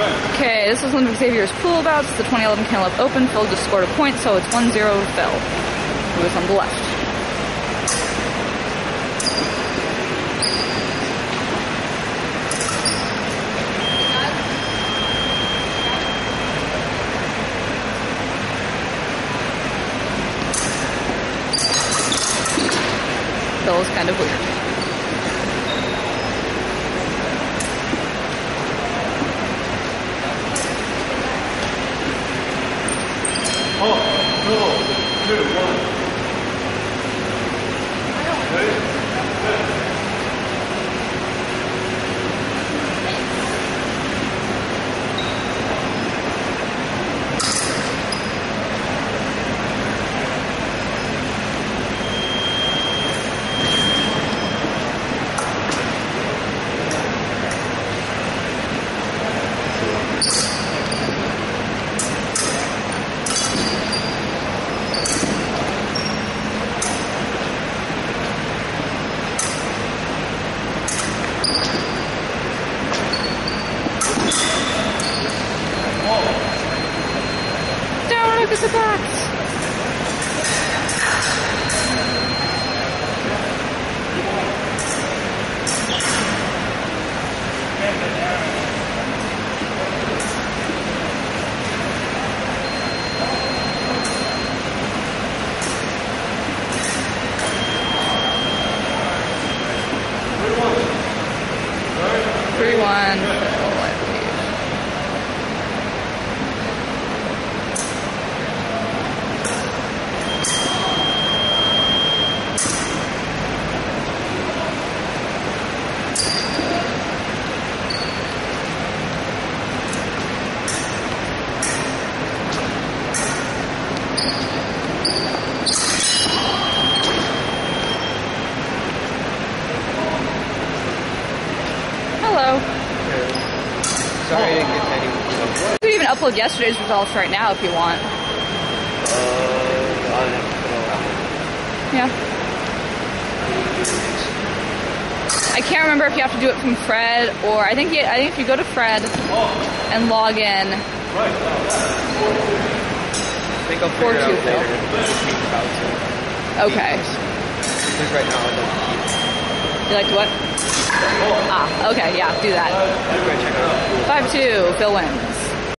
Okay, this is one of Xavier's pool bouts. The 2011 Cantaloupe Open. Phil just scored a point, so it's 1-0 Phil, who is on the left. Phil is kind of weird. Lucas attacks! Three Hello. Sorry I didn't get any. Uh, You could even upload yesterday's results right now if you want. I'll have to put. Yeah. I can't remember if you have to do it from Fred or I think you, I think if you go to Fred and log in. I think I'll figure it out later. Just keep about to. Okay. Because right now I don't You like to what? Okay, yeah, do that. Five two, Phil wins.